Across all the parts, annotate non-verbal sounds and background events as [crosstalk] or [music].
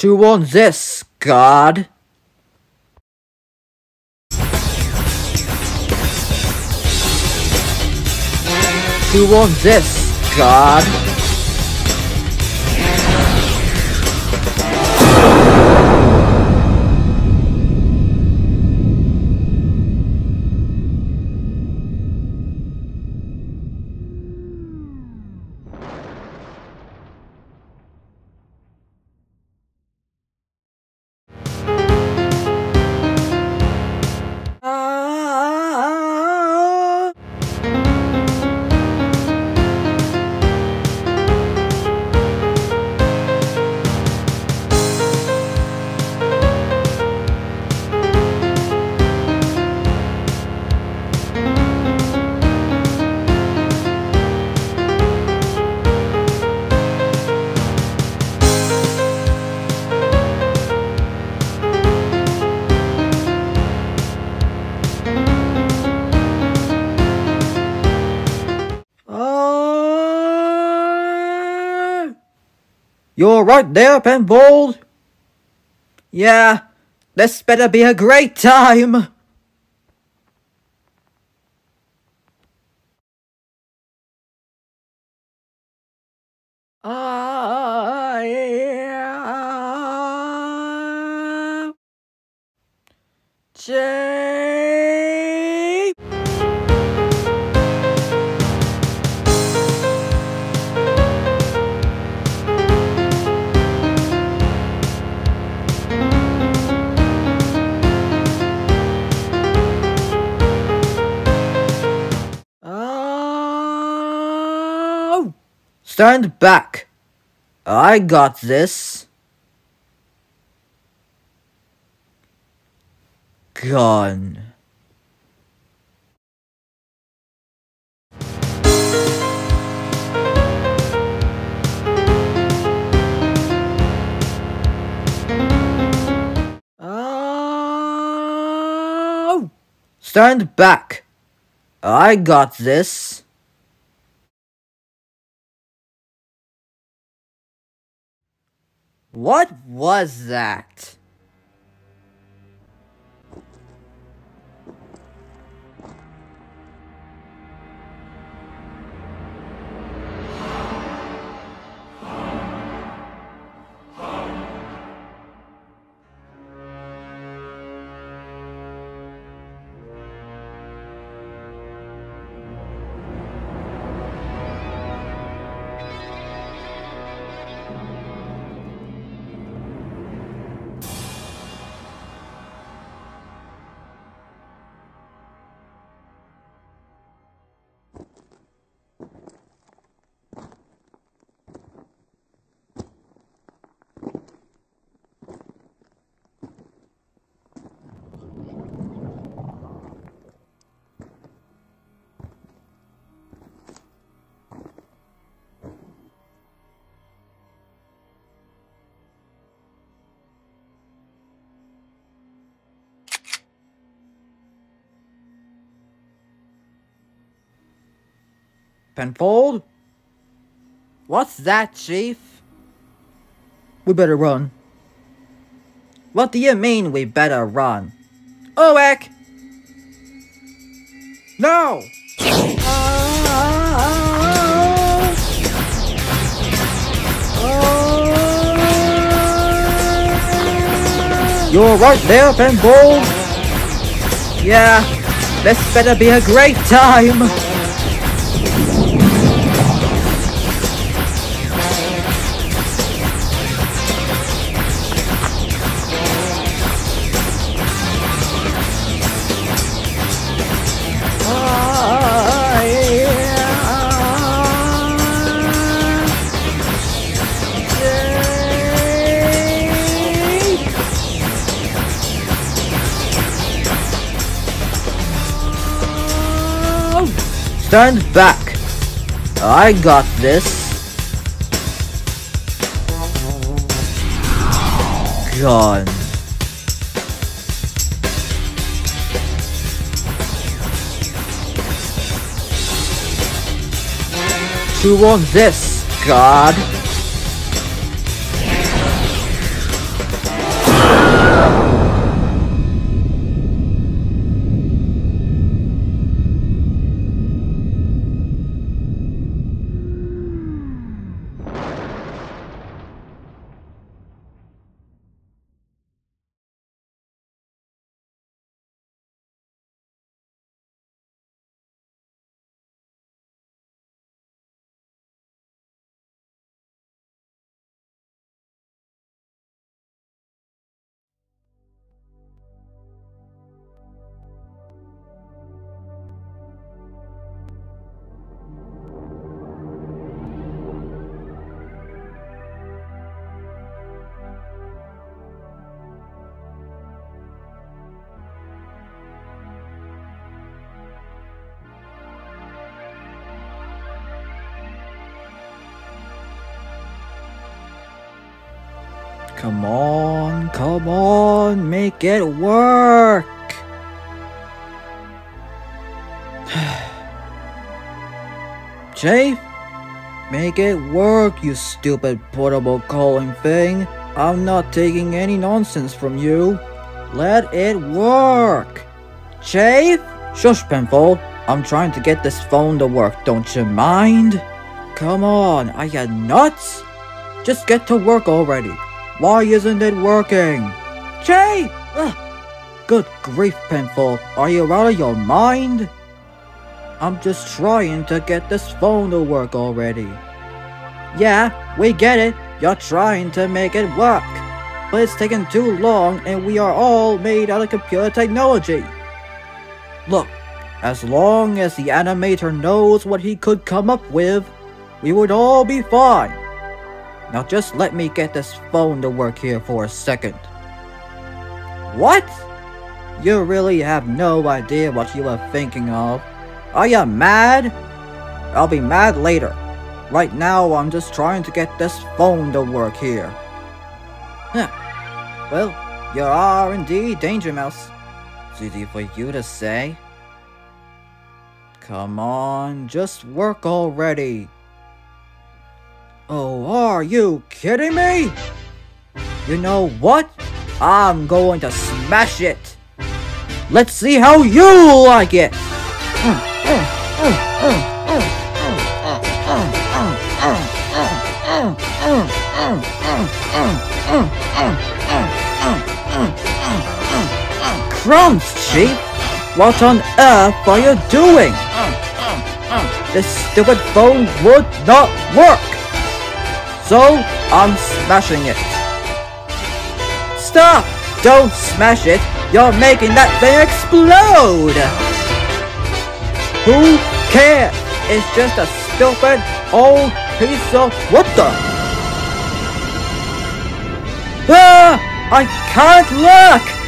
Chew on this, God. Chew on this, God. You're right there, Penfold. Yeah, this better be a great time. Ah, yeah. Jay. Stand back. I got this. Gun. Oh! Stand back. I got this. What was that? Penfold? What's that, Chief? We better run. What do you mean we better run? Oek! No! You're right there, Penfold! Yeah, this better be a great time! Stand back. I got this. Gun. Chew on this, God. Come on, come on, make it work! [sighs] Jay, make it work, you stupid portable calling thing. I'm not taking any nonsense from you. Let it work. Jay? Shush, Penfold. I'm trying to get this phone to work, don't you mind? Come on, are you nuts? Just get to work already. Why isn't it working? Jay! Ugh. Good grief, Penfold. Are you out of your mind? I'm just trying to get this phone to work already. Yeah, we get it. You're trying to make it work. But it's taken too long and we are all made out of computer technology. Look, as long as the animator knows what he could come up with, we would all be fine. Now just let me get this phone to work here for a second. What? You really have no idea what you are thinking of. Are you mad? I'll be mad later. Right now, I'm just trying to get this phone to work here. Huh. Well, you are indeed Danger Mouse. It's easy for you to say. Come on, just work already. Oh, are you kidding me? You know what? I'm going to smash it. Let's see how you like it. Crumbs, Chief! What on earth are you doing? This stupid phone would not work! So, I'm smashing it. Stop! Don't smash it! You're making that thing explode! Who cares? It's just a stupid old piece of... What the? Ah! I can't look!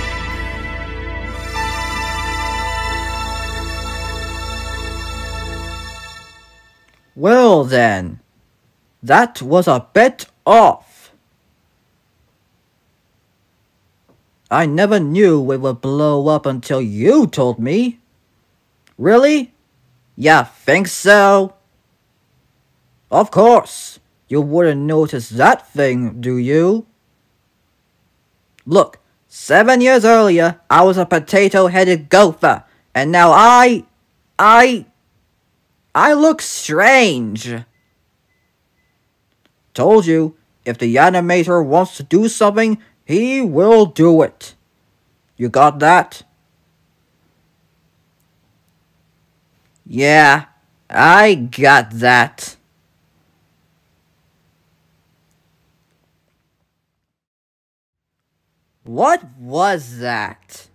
Well then, that was a bit off. I never knew it would blow up until you told me. Really? Yeah, think so? Of course. You wouldn't notice that thing, do you? Look, seven years earlier, I was a potato-headed gopher, and now I... I... I look strange. Told you, if the animator wants to do something, he will do it. You got that? Yeah, I got that. What was that?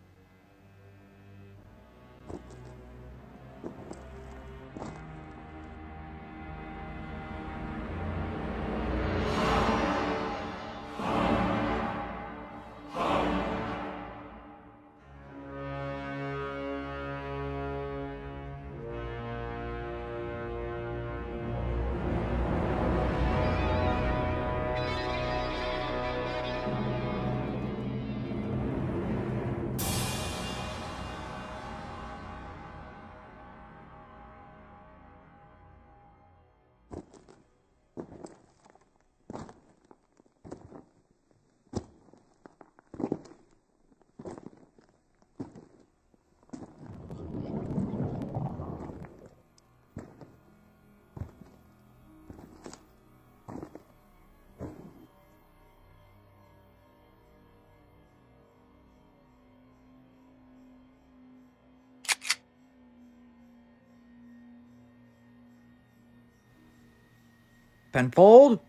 Penfold?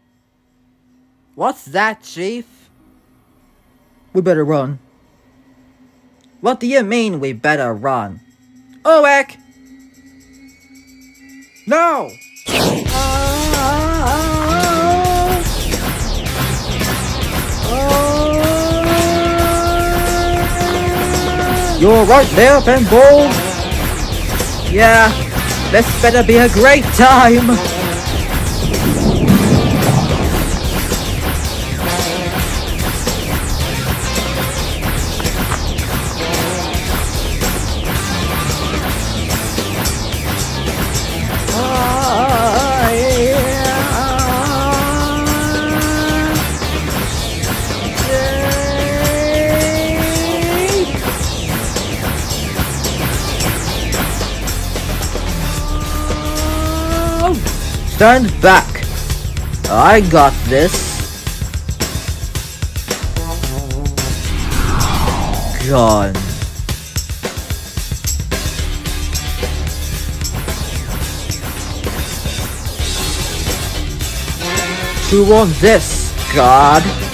What's that, Chief? We better run. What do you mean we better run? Oek! No! You're right there, Penfold! Yeah, this better be a great time! Stand back! I got this. Gun. Who wants this, God?